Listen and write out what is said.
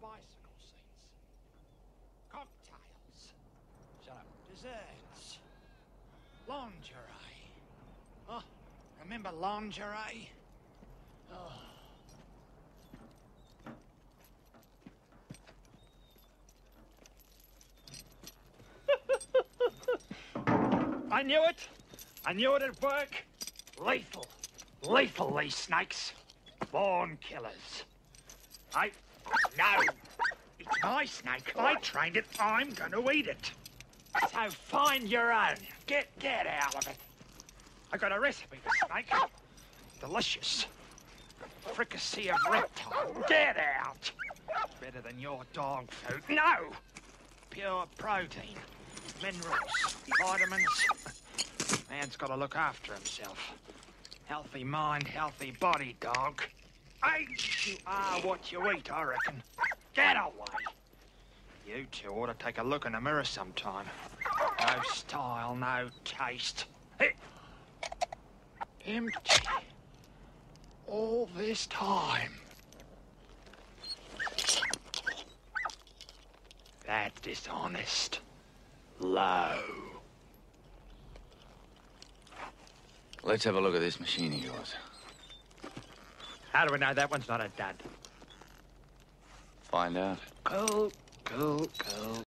bicycle seats. Cocktails. Shut up. Desserts. Lingerie. Oh, remember lingerie? Oh. I knew it. I knew it'd work. Lethal. Lethal, these snakes. Born killers. I... No! It's my snake. I trained it. I'm going to eat it. So find your own. Get, get out of it. I got a recipe for snake. Delicious. Fricassee of reptile. Get out. Better than your dog food. No! Pure protein. Minerals. Vitamins. Man's got to look after himself. Healthy mind, healthy body, dog. Hey, you are what you eat, I reckon. Get away. You two ought to take a look in the mirror sometime. No style, no taste. Hey. Empty. All this time. That dishonest. Low. Let's have a look at this machine of yours. How do we know that one's not a dud? Find out. Cool, cool, cool.